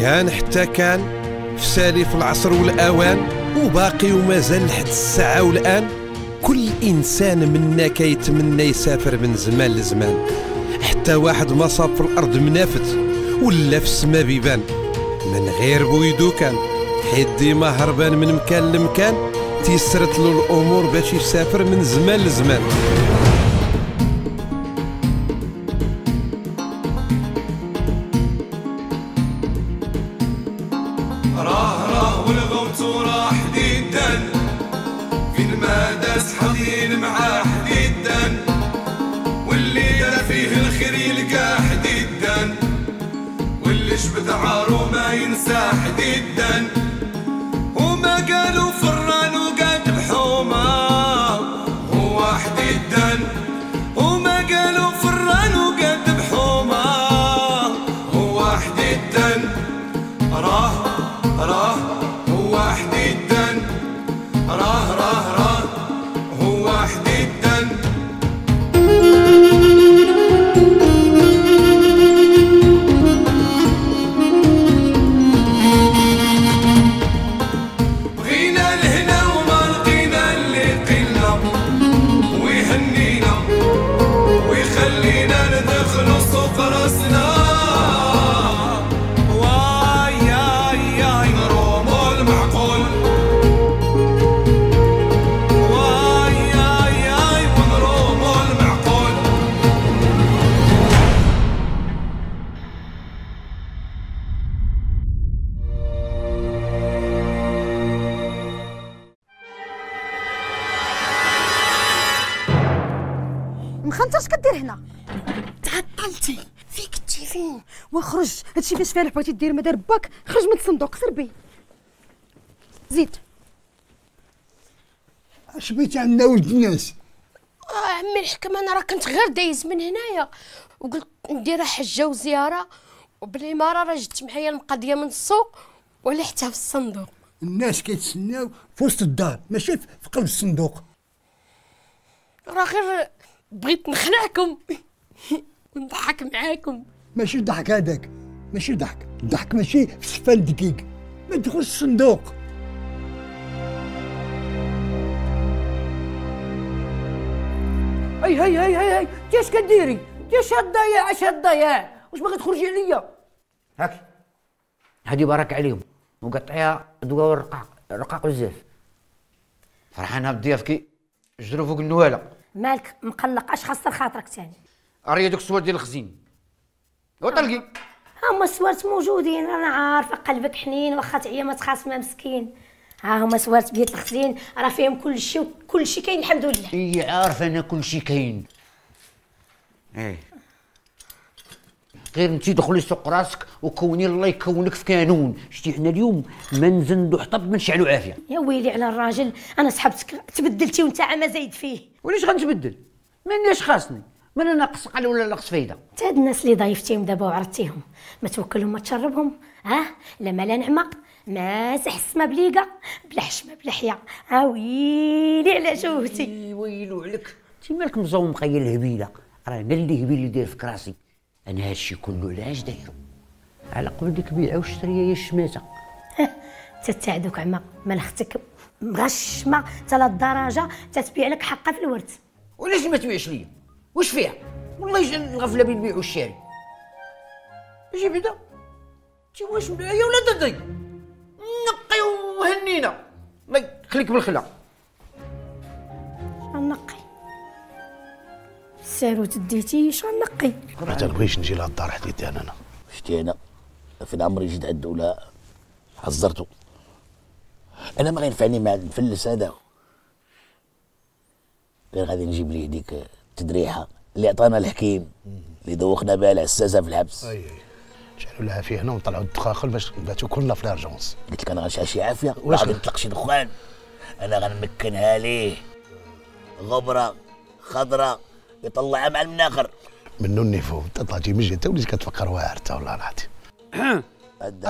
كان حتى كان في سالف العصر والأوان وباقي ومازال لحد الساعة والآن. كل إنسان منا كيتمنى يسافر من زمان لزمان. حتى واحد ما صاب في الأرض منافت ولا في السما بيبان. من غير بويدو كان حيت ديما هربان من مكان لمكان. تيسرت له الأمور باش يسافر من زمان لزمان. مخنت اش كدير هنا؟ تعطلتي. فيك كنتي فين؟ وخرج هادشي باش فالح بغيتي دير مدار باك خرج من الصندوق سربي. زيد. اش بغيتي عندنا ولد الناس؟ آه عمي الحكم أنا راه كنت غير دايز من هنايا. وقلت ندير حجة وزيارة. وبالاماره راه جبت معايا المقضيه من السوق ولا حتى في الصندوق. الناس كيتسناو في وسط الدار ماشي في في قلب الصندوق. راه غير بغيت نخلعكم. ونضحك معاكم. ماشي الضحك هذاك. ماشي ضحك. الضحك ماشي في سفان دقيق. ما تدخلش الصندوق. هي هي هي هي هي كيش كديري؟ كيش هالضياع اش هالضياع واش باغي تخرجي عليا؟ هاك. هادي بارك عليهم. مقطعيها دواء الرقاق رقاق بزاف. فرحانه بضيافك جرو فوق النوالة. مالك مقلق. اش خاصر خاطرك تاني اريا دوك الصور ديال الخزين. وطلقي هما السوارت موجودين. رانا عارفه قلبك حنين واخا تعيا ما تخاصمه مسكين. ها هما سوارت بيت الخزين. راه فيهم كل شيء وكل شيء كاين الحمد لله. اي عارف أنا كل شيء كاين. إيه. غير انت دخلي سوق راسك وكوني الله يكونك في كانون. شتي حنا اليوم ما نزندو حطب ما نشعلو عافية. يا ويلي على الراجل أنا سحبتك تبدلتي وأنت ما زايد فيه. وليش غنتبدل؟ مانيش خاصني. ما أنا ناقص قال ولا ناقص فايدة. تا هاد الناس اللي ضايفتيهم دابا وعرضتيهم ما توكلهم ما تشربهم ها؟ لا ما لا نعمة ما سحس ما بليقة بلا حشمه بلا حيا ها ويلي على وي- ويلو عليك. انت مالك مزوم مقيل الهبيله راه أنا اللي هبيل اللي داير في كراسي أنا هادشي كله علاش دايرو؟ على قبل ديك بيعة وشريه هي الشماته تتعدوك عما مال أختك. مغشمه حتى للدرجه تتبيع لك حقها في الورث وعلاش ما تبيعش ليا؟ واش فيها؟ والله يجي الغفله بين البيع والشاري. أجي بعدا انت واش معايا ولا ضدي نقي وهنينا الله يخليك بالخلا. غنقي الساروت ديتي شغنقي ما تنبغيش نجي لها الدار حديتي أنا. شتي أنا فين عمري جيت عند ولا حذرته أنا ما غينفعني مع الفلس هذا. غير غادي نجيب ليه ديك التدريحة اللي عطانا الحكيم اللي دوخنا بها العساسة في الحبس. أي نشعلوا لها فيه هنا ونطلعوا الدخاخل باش نباتوا كلنا في لارجونس قلت لك أنا غنشعل شي عافية واش غادي نطلق شي دخان. أنا غنمكنها ليه. غبرة خضراء يطلعها مع المناخر. منو ال niveau انت طلعتي من جهه وليت كتفكر واعر انت والله العظيم.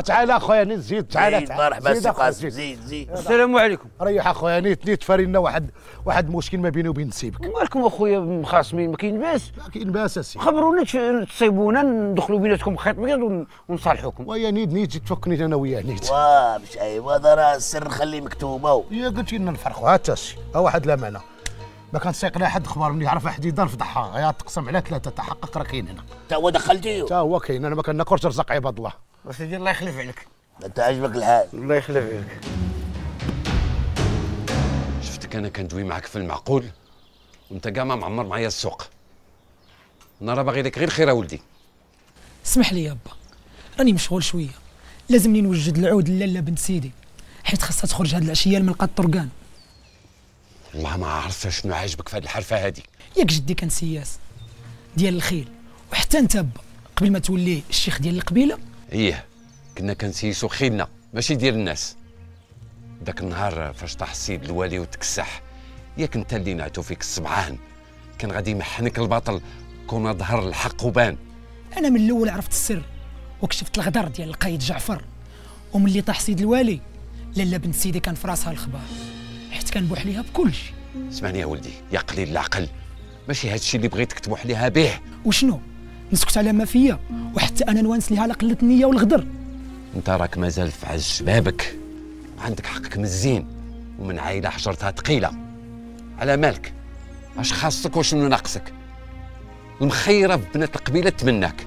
تعال أخويا نيت زيد تعال زيد، تعال. مرحبا سي قاسم زيد. زيد السلام عليكم. ريح أخويا نيت نيت فرينا واحد واحد مشكل ما بيني وبين نسيبك. مالكم أخويا مخاصمين؟ ما كاين باس. ما كاين باس أسي. خبرونا تصيبونا ندخلوا بيناتكم خيط بيض ون- ونصالحوكم. ويا نيت نيت جيت تفكني أنا وياه نيت. واه مش ايوا هذا راه السر خليه مكتوبة يا قلت لنا نفرقوا هات أسي. ها واحد الامانه ما كان سايق لا حد خبر مني يعرف واحد يدار فضحها يا تقسم على ثلاثة تحقق راه كاين هنا تا هو دخلتيه تا هو كاين. أنا ما كناكلش رزق عباد الله. وسيدي الله يخلف عليك. انت عجبك الحال. الله يخلف عليك. شفتك أنا كندوي معاك في المعقول؟ وأنت كاع ما معمر معايا السوق. أنا راه باغي لك غير خير ولدي. اسمح لي يا با راني مشغول شوية. لازمني نوجد العود لالا بنت سيدي حيت خاصها تخرج هاد العشية لملقى الطرقان والله ما عرفت شنو عاجبك في هذه الحرفة هذه ياك جدي كان سياس ديال الخيل وحتى انت قبل ما تولي الشيخ ديال القبيلة. إيه كنا كنسيسو خيلنا ماشي ديال الناس. ذاك النهار فاش طاح السيد الوالي وتكسح ياك انت اللي نعتو فيك السبعان كان غادي يمحنك الباطل كون ظهر الحق وبان. أنا من الأول عرفت السر وكشفت الغدر ديال القايد جعفر. وملي طاح سيد الوالي لالا بنت سيدي كان في راسها الخبار. حيت كان بوح ليها بكل شيء. اسمعني يا ولدي يا قليل العقل. ماشي هادشي اللي بغيتك تبوح ليها به وشنو؟ نسكت على ما فيا وحتى أنا نوانس ليها على قلة النية والغدر. أنت راك مازال في عز شبابك. عندك حقك من الزين ومن عائله حجرتها ثقيلة. على مالك؟ اش خاصك وشنو ناقصك؟ المخيرة في بنات القبيلة تمناك.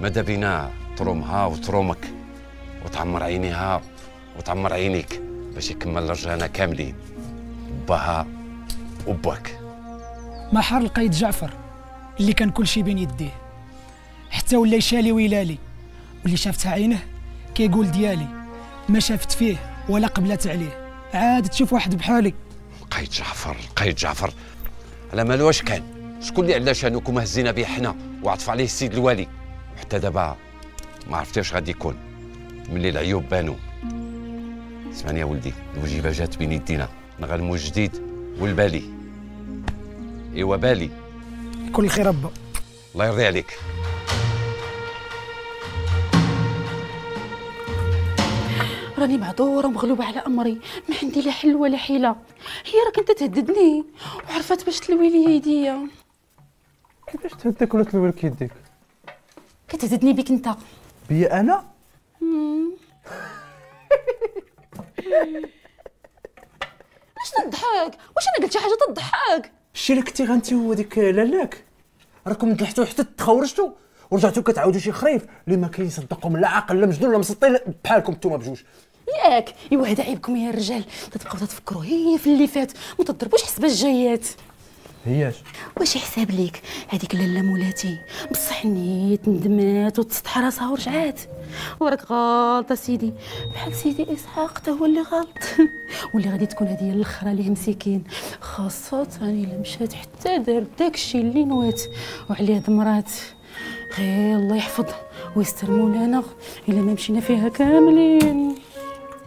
ماذا بينا ترومها وترومك؟ وتعمر عينيها وتعمر عينيك باش يكمل رجانا كاملين. باها وباك ما حار القايد جعفر اللي كان كل شيء بين يديه. حتى ولا يشالي ويلالي. واللي شافتها عينه كيقول ديالي ما شافت فيه ولا قبلت عليه. عاد تشوف واحد بحالي. قايد جعفر قايد جعفر. على مالو واش كان؟ شكون اللي على شانكم هزينا به حنا وعطف عليه السيد الوالي؟ وحتى دابا ما عرفتي واش غادي يكون. ملي العيوب بانوا. اسمعني يا ولدي الوجيبة جات بين يدينا. نغنمو الجديد والبالي. إيوا بالي. كل خير ربا. الله يرضي عليك. راني معذورة ومغلوبة على أمري. ما عندي لا حل ولا حيلة. هي راك أنت تهددني وعرفت باش تلوي لي يديا. كيفاش تهدك ولا تلوي لك يديك؟ كتهددني بك أنت. بيا أنا. علاش تضحك؟ واش أنا قلت شي حاجة تضحك؟ الشيء اللي كنتي غنتي هو ديك لالاك راكم دلحتوا حتى تخورجتوا ورجعتوا كتعاودوا شي خريف اللي ما كيصدقكم لا عاقل لا مجنون لا مسطي بحالكم نتوما بجوج. ياك ايوا هذا عيبكم يا الرجال تتبقاو تفكروا هي في اللي فات. ما تضربوش حسبه الجايات هياش. واش يحساب ليك؟ هذيك لاله مولاتي. بصح نيت ندمات وتسطح راسها ورجعات. وراك غلطه سيدي بحال سيدي إسحاق تا هو اللي غلط. واللي غادي تكون هذه هي الأخرى ليه مسكين خاصة إلا مشات حتى دار داكشي اللي نوات وعليه ضمرات غير الله يحفظ ويستر مولانا إلا ما مشينا فيها كاملين.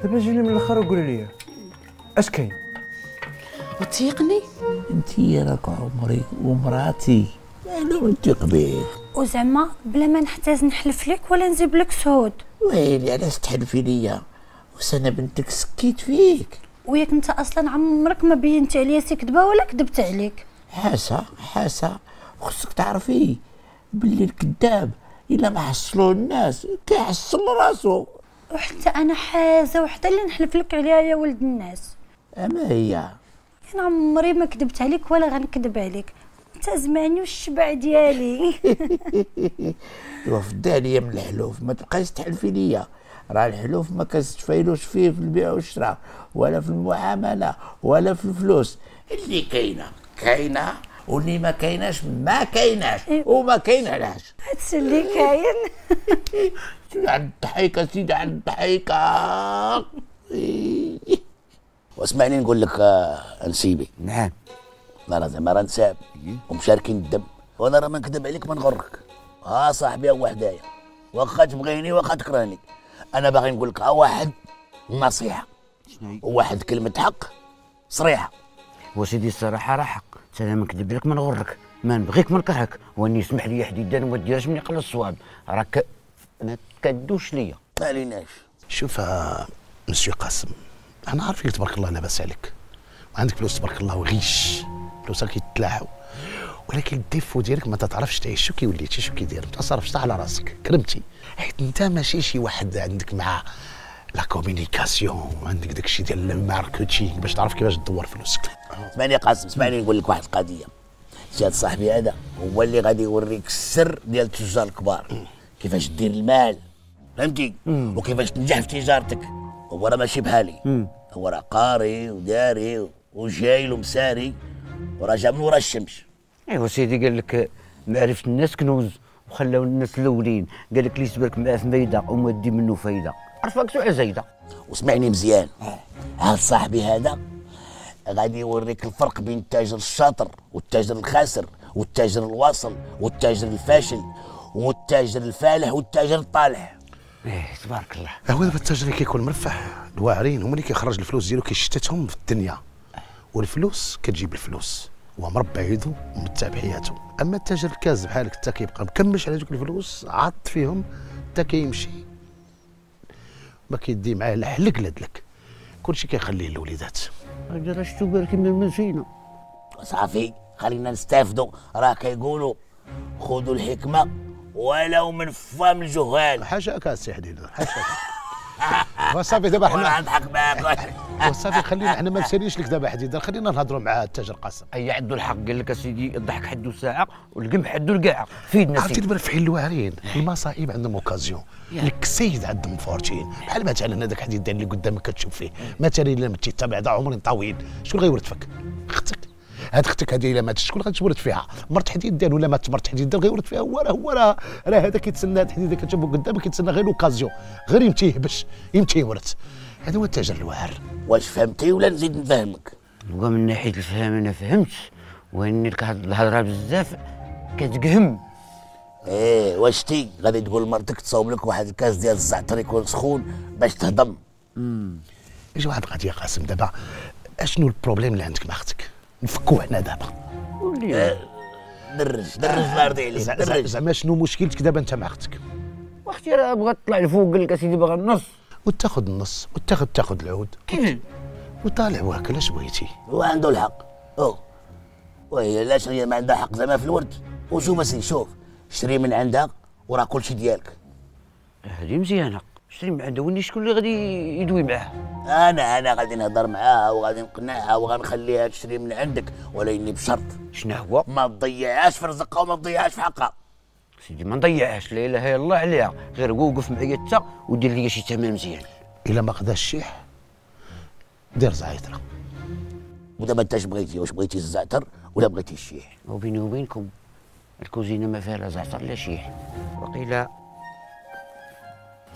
دابا جيني من الأخر وقولي لي أش كاين؟ وتيقني؟ انت راك عمري ومراتي. أنا وانت قبيل وزعما بلا ما نحتاج نحلف لك ولا نجيب لك سهود ويلي علاش تحلفي ليا؟ وسنة بنتك سكيت فيك. وياك انت أصلا عمرك ما بينت عليا سي كذبة ولا كذبت عليك. حاسة حاسة. وخصك تعرفي باللي الكذاب إلا ما حصلوه الناس كيحصل راسو. وحتى أنا حازه وحتى اللي نحلف لك عليها يا ولد الناس. أما هي؟ أنا عمري ما كذبت عليك ولا غنكذب عليك. انت زماني والشبع ديالي. وفد عليا من الحلوف ما تبقايش تحلفي ليا. راه الحلوف ما كتفايلوش فيه في البيع والشراء ولا في المعاملة ولا في الفلوس. اللي كاينة كاينة واللي ما كايناش ما كايناش وما كاين علاش. هادشي اللي كاين. عند الضحيكة سيدي عند الضحيكة. واسمعني نقول لك آه، نسيبي نعم. أنا راه زعما راه نساب. ومشاركين الدم. وأنا راه ما نكذب عليك ما نغرك. ها صاحبي هو وحدايا واخا تبغيني واخا تكرهني. أنا باغي نقول لك ها واحد نصيحة. وواحد كلمة حق صريحة. وسيدي الصراحة راه حق. أنا ما نكذب لك ما نغرك. ما نبغيك ما نكرهك. واني يسمح لي حديدا وما ديرش من يقل الصواب. راك ما تكدوش ليا. ما عليناش. شوف آه، مسيو قاسم. أنا عارفك تبارك الله لاباس عليك وعندك فلوس تبارك الله وغيش. فلوسك يتلاحوا. ولكن ال défaut ديالك ما تتعرفش تعيش. شو كي وليتي شو كي داير ما تصرفش على راسك. كرمتي. حيت أنت ماشي شي واحد عندك مع la communication عندك داك الشيء ديال ال marketing باش تعرف كيفاش تدور فلوسك. اسمعني قاسم اسمعني نقول لك واحد القضية. سي هاد صاحبي هذا هو اللي غادي يوريك السر ديال التجار الكبار. كيفاش دير المال. فهمتي؟ وكيفاش تنجح في تجارتك. هو راه ماشي بحالي. هو راه قاري وداري وجايل ومساري. وراه جا من ورا الشمس. أيوا سيدي قال لك معرفة الناس كنوز. وخلاو الناس الأولين. قال لك اللي يسبرك معاه في ميده وما دي منه فايدة. عرفك سوء زايدة. واسمعني مزيان. هاد صاحبي هذا غادي يوريك الفرق بين التاجر الشاطر والتاجر الخاسر والتاجر الواصل والتاجر الفاشل والتاجر الفالح والتاجر الطالح. إيه تبارك الله. هو دابا التاجر اللي كيكون مرفح الواعرين هما اللي كيخرج الفلوس ديالو كيشتتهم في الدنيا. والفلوس كتجيب الفلوس هو مربع يدو ومتع بحياته أما التاجر الكاذب بحالك حتى كيبقى مكمش على دوك الفلوس عاط فيهم حتى كيمشي. ما كيدي معاه لا حلق لا دلك. كلشي كيخليه للوليدات. هذا راه شتو بالك من المسينه صافي خلينا نستافدوا راه كيقولوا خذوا الحكمة. ولو من فم الجهال حاشاك السي حديد حاشاك وصافي دابا حنا. نضحك معاك. وصافي خلينا حنا ما مسالينش لك دابا حديد خلينا نهضروا مع التاجر قاسم. أي عدو الحق قال لك أسيدي الضحك حدو ساعة والقمح حدو القاعة. فيدنا عرفتي سيدي المرفحين الواعرين المصائب عندهم occasion. يا. الكسيد عندهم fortune بحال مثلا هذاك حديد اللي قدامك كتشوف فيه. مثلا إلا متي تابع عمر طويل. شكون غيورث فيك أختك. هاد أختك هذه إلا ماتت شكون غادي تورث فيها؟ مرت حديد ديال ولا مات مرت حديد ديال غيورث فيها هو راه هو راه راه هذا كيتسنى هاد الحديد اللي كتشوفه قدامك كيتسنى غير ال occasion غير يمتي يهبش يمتي يورث هذا هو التاجر الواعر. واش فهمتي ولا نزيد نفهمك؟ ومن ناحية الفهم أنا فهمت وإني لك هاد الهضرة بزاف كتفهم. إيه واش تي؟ غادي تقول لمرتك تصاوب لك واحد الكاس ديال الزعتر يكون سخون باش تهضم. أجي واحد القضية قاسم دابا؟ أشنو ال problème اللي عندك مع أختك؟ نفكوه حنا دابا. آه، درج درج الله يرضي عليك درج. زعما شنو مشكلتك دابا انت مع أختك؟ واختي راه بغات تطلع لفوق قال لك أسيدي باغا النص. وتاخذ النص وتاخذ تاخذ العود. وطالع واكل اش بغيتي؟ هو عنده الحق. أو. وهي علاش هي ما عندها حق؟ زعما في الورث. وشوف اسيدي شوف شري من عندها وراه كلشي ديالك. هذه مزيانة. شري من عندها وني شكون اللي غادي يدوي معاه؟ أنا أنا غادي نهضر معاها وغادي نقنعها وغنخليها تشري من عندك ولكن بشرط. شنو هو؟ ما تضيعهاش في رزقها وما تضيعهاش في حقها. سيدي ما نضيعهاش لا إله إلا الله عليها. غير وقف معايا أنت ودير لي شي ثمن مزيان. إلا ما قداش الشيح دير زعيطره ودابا أنت اش بغيتي؟ واش بغيتي الزعتر ولا بغيتي الشيح؟ وبيني وبينكم الكوزينة ما فيها لا زعتر لا شيح. وقيلا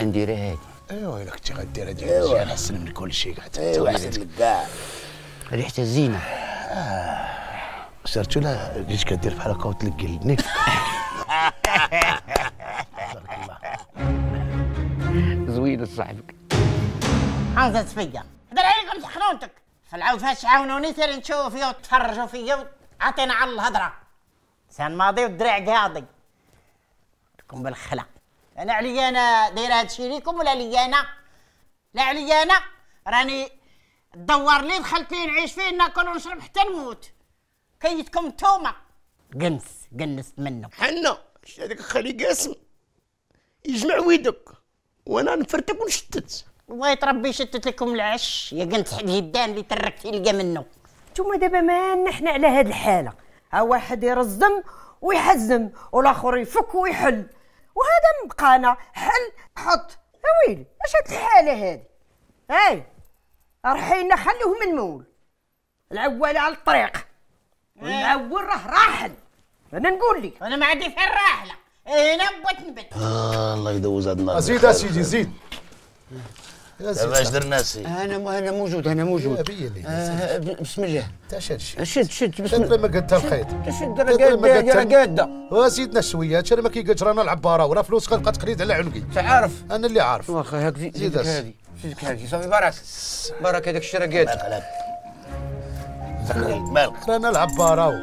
نديرها هادي. إيوا إلا كنتي غدير هادي إيوا. مزيان أحسن من كل شيء قاعد إيوا أحسن لك كاع. هذه حتى الزينه سيرتو لا جيت كدير بحال هكا وتلقي النيف. زوينة صاحبك. حافظت فيا هدر عليكم سخنونتك فالعاود فاش عاونوني تاني نشوف فيا وتفرجوا فيا عطينا على الهضرة. سان ماضي والدرع قاضي. لكم بالخلا. أنا عليا أنا دايره هادشي ليكم ولا عليا أنا لا عليا أنا راني الدوار اللي دخلت ليه نعيش فيه ناكل ونشرب حتى نموت. كيتكم نتوما. قنس قنست منه. حنا شتي هذاك خلي قاسم. يجمع ويدك. وأنا نفرتك ونشتت. الله يتربي يشتت لكم العش. يا قنت حديدان اللي تركتي لقى منه. نتوما دابا ما نحن على هاد الحالة. ها واحد يرزم ويحزم والآخر يفك ويحل. وهذا مبقانا حل حط ويلي اش هاد الحالة هادي؟ هاي رحينا خلوه من مول. العوال على الطريق. والمعول راه راحل. أنا نقول لك. أنا ما عندي في الراحله هنا بغيت نبت آه الله يدوز هاد النهار. زيد اسيدي زيد. دابا اش درنا سي أنا أنا موجود أنا موجود. لي آه بسم الله. شد شد شد بسم الله. لما قدتها الخيط شد راه قاده راه قاده وزيدنا شوية هادشي راه ما كيقادش رانا العبارة وراه فلوس غتبقى تقليد على عنقي. انت عارف. أنا اللي عارف. واخا هاك زيد زيد زيدك. هادي زيدك هادي صافي بارك. بارك هذاك الشيء راه قاده مالك رانا العبارة.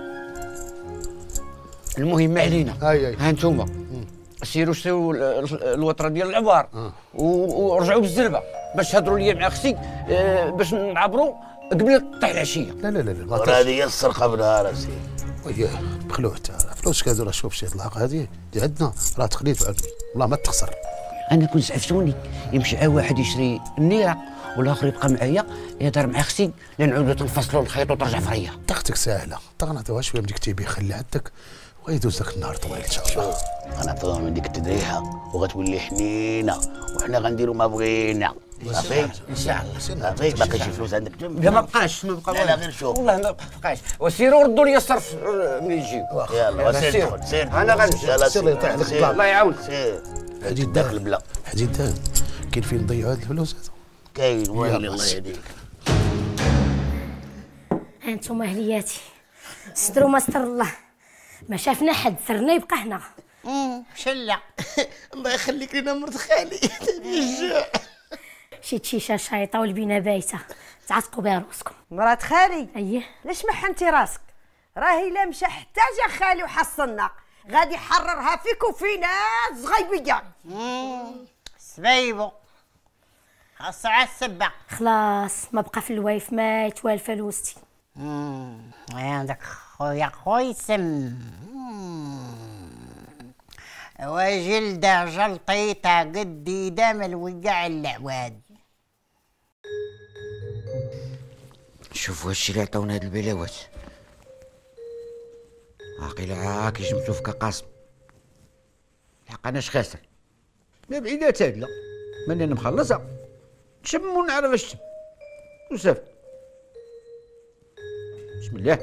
المهم ما علينا ها انتوما سيروا شريو ال- ال- الوطره ديال العبار. و- ورجعوا بالزربة. باش هضروا لي مع أختي آه، باش نعبروا قبل طيح العشية. لا لا لا لا ورا هذه هي السرقة بنهار أسي. وياه بخلوه تعال فلوسك هذو راه شوف شي طلاق هذه دي عندنا راه تقليد والله ما تخسر. أنا كنت عفتوني يمشي عا واحد يشري النيرة والآخر يبقى معايا يهضر مع أختي لنعودوا تنفصلوا الخيط وترجع فرية. طاقتك ساهلة. تغنعطيوها شوية من ديك تيبي خلي عندك. ويدوز لك النهار طويل إن شاء الله. غنعطيوها من ديك التدريحه وغتولي حنينة وحنا غنديروا ما بغينا. صافي إن شاء الله صافي باقي شي فلوس عندك؟ لا ما بقاش ما بقى لا. غير شوف. والله ما بقاش. وسيروا ردوا لي الصرف آه، ملي يجيو يلا سير دخل سير. أنا غنمشي سير. يطيح. الله يعاون سير. حديد داخل البلا حديد داخل كاين فين نضيعوا هاد الفلوس؟ هذو كاين يلا الله. يهديك. هانتوما أهلياتي. ستروا ما ستر الله. ما شافنا حد سرنا يبقى هنا. شلة. الله يخليك لنا مرت خالي. الجوع شي تشيشه شايطة والبينا بايتة. تعتقوا بها راسكم. مرات خالي اييه ليش ما حنتي راسك؟ راهي لا مشى حتى جا خالي وحصلنا. غادي يحررها فيك وفينا زغيبيه سبيبو. خاصو على السبة. خلاص ما بقى في الوايف ما يتوالف لوستي عندك خويا خويسم وجلده جلطيته قدي دم الوقع العواد. شوفوا هادشي اللي عطاونا هاد البلاوات عاقل عاك يجمسوا فيك قاسم الحق أنا خاسر؟ لا هاد لا. ماني أنا مخلصها نشم ونعرف اش تشم وصافي بسم الله.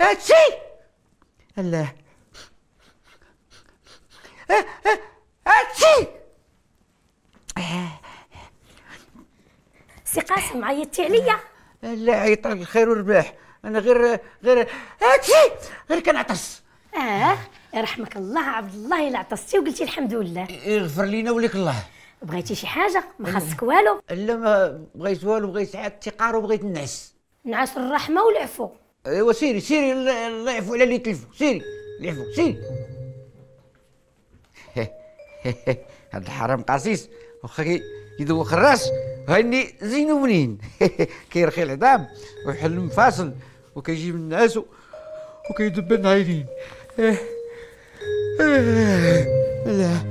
هادشي الله هادشي سي قاسم عيطتي عليا لا عيط الخير والرباح أنا غير غير هادشي غير كنعطس آه يرحمك الله عبد الله الا عطستي وقلتي الحمد لله يغفر لينا وليك الله بغيتي شي حاجة ما خاصك والو لا ما بغيت والو بغيت عاد التقار وبغيت النعس نعاس الرحمه والعفو ايوا سيري سيري الله يعفو على اللي تلفوا سيري العفو سيري. هاد الحرام قصيص واخا يذوق الراس هاني زينو منين؟ كيرخي العظام ويحل المفاصل وكيجيب النعاس و- وكيدب العينين. لا.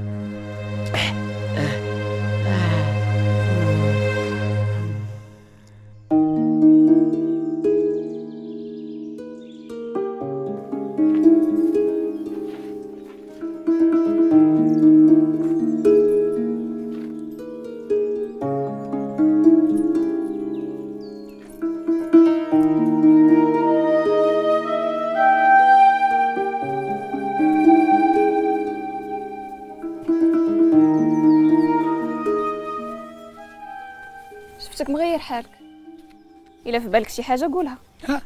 إلا في بالك شي حاجة قولها. ها؟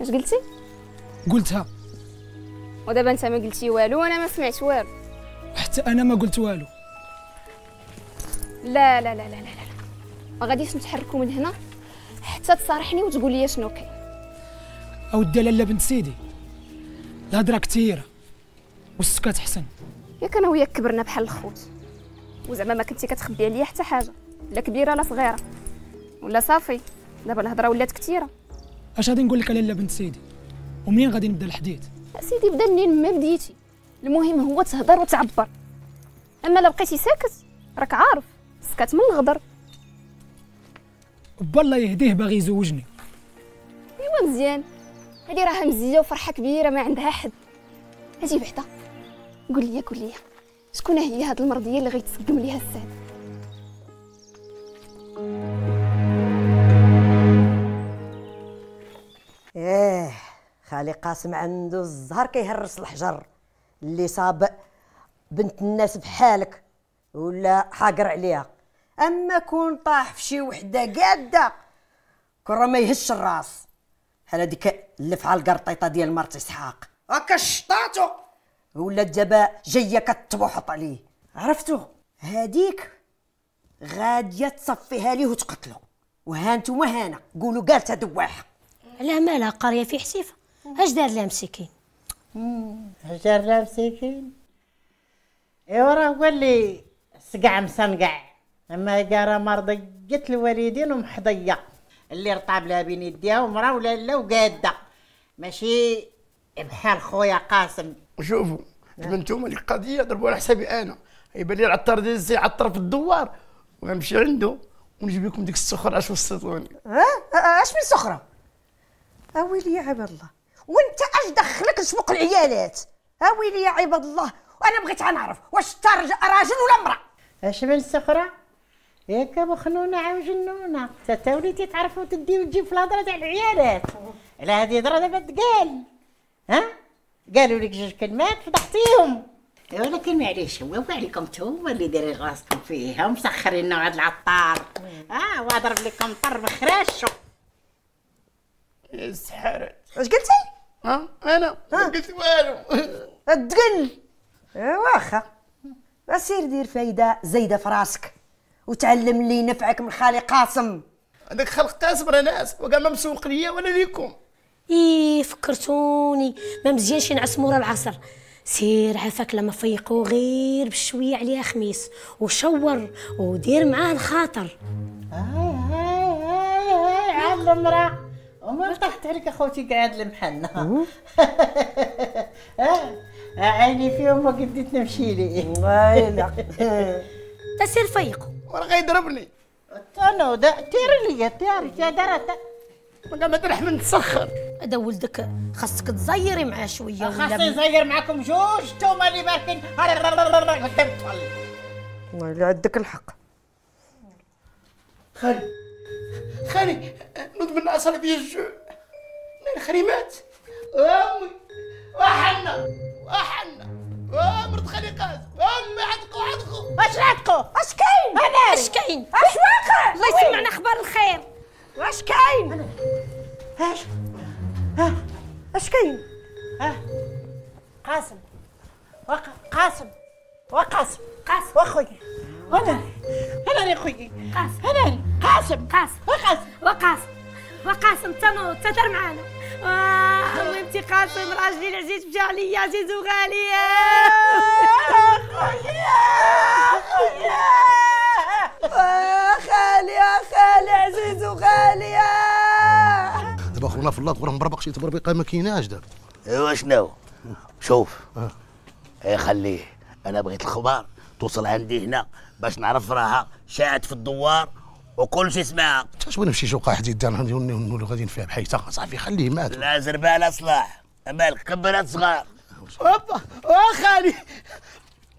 اش قلتي؟ قلتها. ودابا انت ما قلتي والو وأنا ما سمعت والو. حتى أنا ما قلت والو. لا لا لا لا لا لا. ما غاديش نتحركوا من هنا. حتى تصارحني وتقول لي شنو كاين. اودي لاله بنت سيدي. الهضرة كثيرة. والسكات حسن ياك أنا وياك كبرنا بحال الخوت. وزعما ما كنتي كتخبي عليا حتى حاجة. لا كبيرة لا صغيرة. ولا صافي. دابا الهضره ولات كثيره. اش غادي نقول لك لاله بنت سيدي؟ ومنين غادي نبدا الحديث؟ سيدي بدا منين؟ ما بديتي. المهم هو تهضر وتعبر. اما لا بقيتي ساكت راك عارف. سكات من الغدر. با الله يهديه باغي يزوجني. ايوا مزيان. هادي راها مزية وفرحة كبيرة ما عندها حد. هاتي بعدا قول لي قول لي. شكون هي هاد المرضية اللي غيتسقم ليها السعد إيه خالي قاسم عنده الزهر كيهرس الحجر. اللي صاب بنت الناس بحالك ولا حاقر عليها. أما كون طاح في شي وحدة قادة كرة ما يهش الراس. بحال هذيك فعل القرطيطة ديال مرت إسحاق. هكا شطاتو ولا دابا جاية كتبوحط عليه. عرفتو؟ هاديك غادية تصفيها ليه وتقتلو. وها أنتم هنا. قولوا قالتها دواحه علاه مالها قرية في حسيفة. اش دار لها مسكين؟ هجر لا مسكين؟ ايوا راه هو اللي سقع مصنقع اما قارا مرضية الوالدين ومحضية. اللي رطاب لها بين يديها ومرا ولا لا وقادة. ماشي بحال خويا قاسم. شوفوا دابا أنتم هذيك القضية ضربوا على حسابي أنا. يبان لي العطار ديال الزي عطر في الدوار. ونمشي عنده ونجيب لكم ديك السخر اش وصلتوني. ها؟ أش من سخره اويلي يا عباد الله. وأنت أش دخلك لسوق العيالات؟ اويلي يا عباد الله. وأنا بغيت غنعرف واش انت راجل ولا امرأة. أش من سخرة ياك أبو خنونة عاو جنونة تا وليتي تعرف وتدي وتجيب في الهضرة تاع العيالات. على هذه هضرة دابا تقال. ها؟ قالوا لك جوج كلمات فضحتيهم ولكن معليش هو عليكم نتوما اللي دايرين راسكم فيها ومسخرين هاد العطار. آه واضرب لكم طر بخراشو يا سحرت. اش قلتي؟ ها؟ أنا. ما قلت والو. تقل واخا. سير دير فايدة زايدة في راسك. وتعلم اللي ينفعك من خالي قاسم. هذاك خلق قاسم راه ناس. وكاع ما مسوق ليا ولا ليكم. إيه فكرتوني. ما مزيانش نعسمو راه العصر. سير عافاك لما فيقو غير بشوية عليها خميس. وشور ودير معاه الخاطر. هاي هاي هاي هاي علم راه وما فتحت عليك اخوتي قاعد المحنة آه، عيني فيهم ما قديت نمشي لي ويلا تسير فيقو وراه غيضربني أنا تير لي تير يا درت ما ما ترحم نتسخر هذا ولدك خاصك تزيري معاه شوية ولا خاصني نزير معاكم جوج توما اللي باركين قدام والله عندك الحق خالي خالي نوض من العصر فيا الجوع. خالي مات. امي وحنا وحنا. ومرت خالي قاسم امي عتقوا عتقوا اش عتقوا اش كاين؟ أنا. اش كاين؟ اش واقع؟ الله يسمعنا أخبار الخير. واش كاين؟ أش؟ أش كاين؟ ها قاسم. وق... قاسم. وقاسم. قاسم. وأخوي. أنا أنا اللي خويي قاسم. أنا قاسم. قاسم. وقاسم. وقاسم. وقاسم تنوض تدر معانا. آه حبيبتي قاسم راجلي العزيز مشى عليا عزيز وغالي. خالي يا خالي عزيز وغالي. دابا خونا في اللطف راه مربق شي تبربيقه ما كايناش دابا ايوا شنو؟ شوف. اي خليه. أنا بغيت الخبر توصل عندي هنا. باش نعرف راها شاعت في الدوار وكل شيء سمعها. انت شوية نمشي شوقه حديد؟ دار نولوا غاديين فيها بحيته صافي خليه مات. لا زربالة صلاح. مالك كبرات صغار اوبا خالي.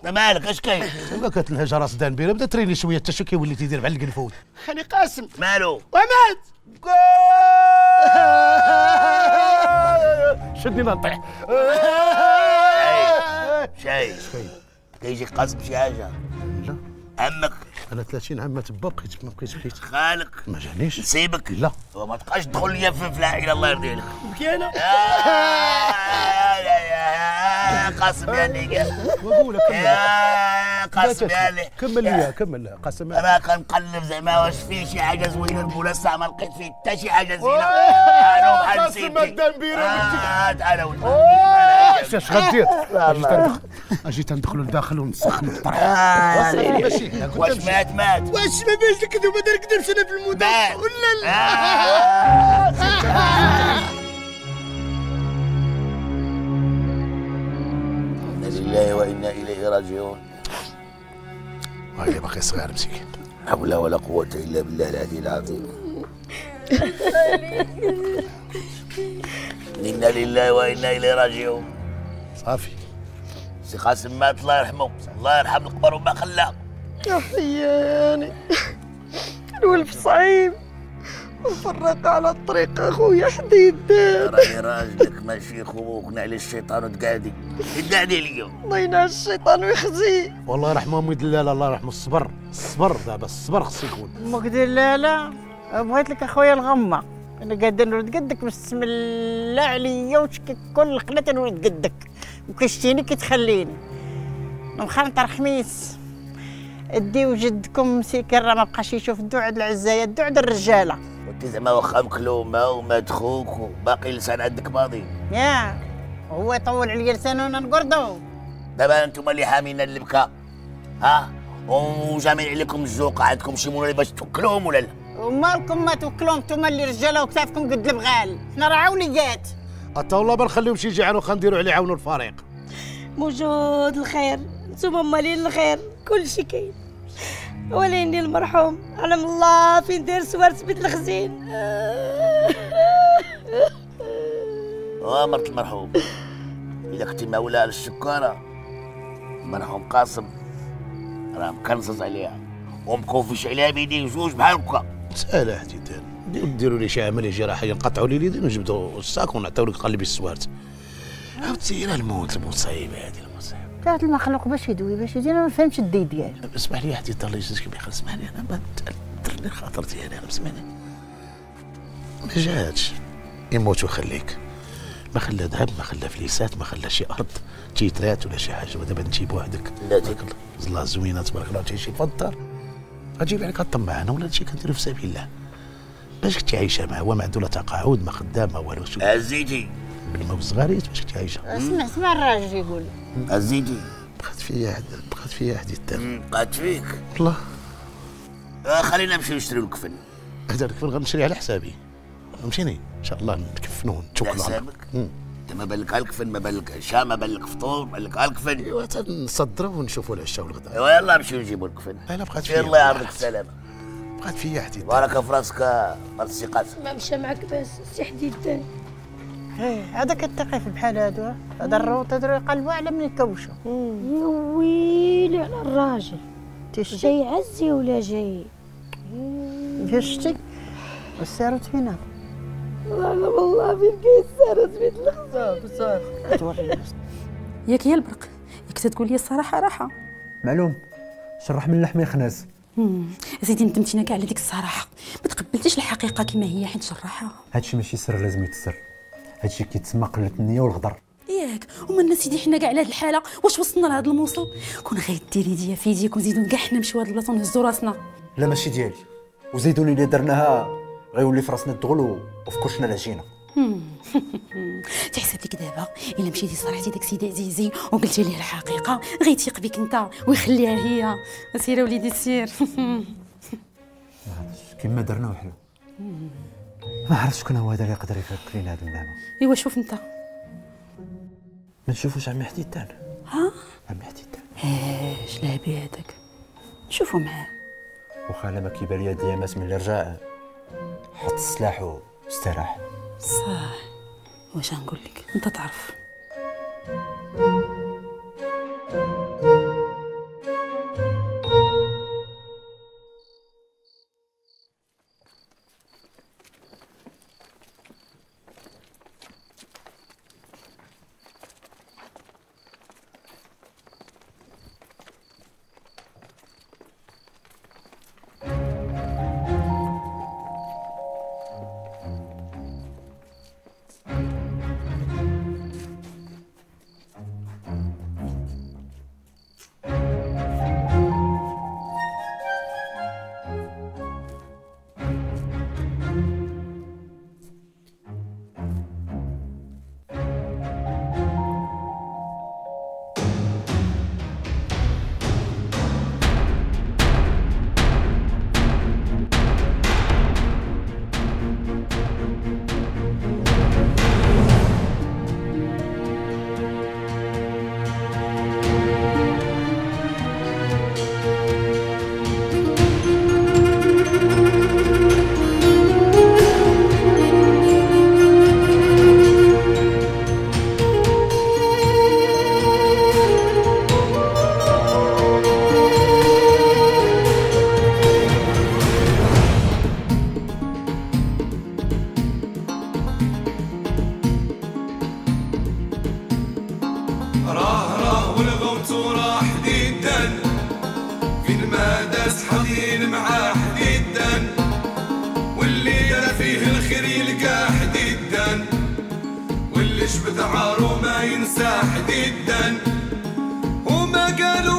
مالك اش كاين؟ ما كتنهج راس دان بيرا بدأ تريني شوية. حتى شو كيولي تيدير بحال القنفوت خالي قاسم. مالو؟ ومات. شدني نطيح شاي. كيجي قاسم شي حاجة. لا عمك. أنا 30 عام ما تبا بقيت ما بقيت بقيت خالك. ما جانيش. نسيبك. لا. وما تبقاش تدخل ليا في العائلة الله يرضي لك بكي أنا؟ يا يا يا قاسم يا لك يا قاسم يا كمل لي كمل قسم أنا كنقلب زعما واش فيه شي حاجة زوينة نقول الساعة ما لقيت فيه حتى شي حاجة زينة. أنا بحال قاسم سيدي. الدم بيرة آه، تعال ولد. اش غدير؟ أجي تندخل أجي تندخلوا لداخل ونسخن الطرح آه، ماشي. واش مات مات. واش ما بينش الكذوب ما نكذبش أنا في المدن مات. ولا لا إنا لله وإنا إليه راجعون. هاي باقي صغير مسكين. حول ولا قوة إلا بالله العلي العظيم. إنا لله وإنا إليه راجعون. صافي. سي قاسم مات الله يرحمه. الله يرحم القبر وما خلاه يا حياني الولف صعيب. وفرق على الطريق اخويا حديد راني راجلك ماشي خوك على الشيطان وتقعدي تقعدي اليوم. الله ينعس الشيطان ويخزيه والله يرحمه أمي دلال الله يرحمه. الصبر الصبر دابا الصبر خصو يكون. مقدر لا لا بغيت لك اخويا الغمة. أنا قاعد نرد قدك بسم الله عليا وشك كل قناة نرد قدك. وكشتيني كتخليني مخنطر خميس. اديو جدكم مسكين راه ما بقاش يشوف الدو عند العزايه الدو عند الرجالة. وانت زعما واخا مكلومة ومات خوك وباقي لسان عندك ماضي. يا هو يطول عليا لسانه وأنا نقردو. دابا أنتم اللي حامينا البكا ها؟ وجامعين عليكم الزوق عندكم شي مولى باش توكلوهم ولا لا؟ ومالكم ما توكلوا نتوما اللي رجالة وكتافكم قد البغال. حنا راه عوليات. حتى والله ما نخليهم شي جيعان واخا نديروا عليه يعاونوا الفريق. موجود الخير نتوما مالين الخير كل شي كاين. وليني المرحوم علم الله فين داير سوارت بيت الخزين. وا مرت المرحوم. إذا كنتي مولى على الشكارة المرحوم قاسم راه مكنصص عليها. ومكوفش عليها بيديه جوج بحال هكا. سهله حديدان ديروا لي شي عمليه جراحيه نقطعوا لي اليدين ونجبدوا الساك ونعطيو لك قلبي السوارت. عاودتي راه الموت المصيبة هذه المصيبة. كانت المخلوق باش يدوي باش يدير أنا ما فهمتش الدي ديالو اسمح لي حديد الله يجزيك بخير اسمح لي أنا ما درني خاطر ديالي أنا اسمح لي. ما جاتش. يموت ويخليك. ما خلى ذهب ما خلى فليسات ما خلى شي أرض تيترات ولا شي حاجة. ودابا انت بوحدك لا تبارك الله. زوينة تبارك الله. تعيشي في الدار غتجيب عليك الطمعانه ولا هادشي كنديرو في سبيل الله. باش كنتي عايشة معاه هو ما عنده لا تقاعد ما خدام ما والو شو؟ عزيتي بالما والصغاريت باش كنتي عايشة. اسمع اسمع الراجل يقول. عزيتي بقات فيا حد بقات فيا حد الدم بقات فيك. والله. آه خلينا نمشيو نشريو الكفن. هذا الكفن غنشري على حسابي. فهمتيني؟ إن شاء الله نكفنوه على نتوكلوا على حسابك إنت ما بالك الكفن ما بالك عشاء ما بالك فطور ما بالك الكفن؟ ايوا نصدروا ونشوفوا العشاء والغداء. ايوا يلا نمشيو نجيبوا الكفن. لا بقات فيا. الله يعرضك السلامة. بقات فيا حديد. بارك في راسك مرت السي قاسم ما مشى معك باس سي حديد. إيه هذا كتقي في بحال هادو هذا الروط هادو يقلبوا على من يكوشوا يا ويلي على الراجل. جاي عزي ولا جاي؟ شتي. والسارت فينا. والله فين كاين سارت بيت بصح ياك يا البرق ياك تقول لي الصراحة راحة. معلوم شرح من اللحم يخناس مم. سيدي ندمتينا كاع على ديك الصراحة. ما تقبلتيش الحقيقة كما هي حيت جراحه هادشي ماشي سر لازم يتسر. هادشي كيتسمى قلة النية والغدر. ياك وما الناس سيدي حنا كاع على هاد الحالة واش وصلنا لهاد الموصل؟ كون غير ديري ديا في يديك ونزيدو كاع حنا نمشيو هاد البلاصة ونهزو راسنا. لا ماشي ديالي. وزيدوني اللي درناها غيولي في راسنا الدغل وفي كرشنا العجينة. تحسب لك دابا إلا مشيتي صرحتي داك سيدي عزيزي وقلتي ليه الحقيقة غيتيق بك أنت ويخليها هي. سير وليدي سير. كما درنا وحنا. ما عرفتش شكون هو هذا اللي يقدر يفك لينا هاد النعمه إيوا شوف أنت. ما نشوفوش عمي حديدان ها؟ عمي حديدان اش لعبي هذاك؟ شوفوا معاه. واخا أنا ما كيبان ليا ديامات من اللي رجع. حط السلاح واستراح. صح. واش غنقول لك؟ انت تعرف. حديدا فين ما داس حديد مع حديدا. واللي يرى فيه الخير يلقى حديدا. واللي جبد عارو ما ينسى حديدا. وما قالوا في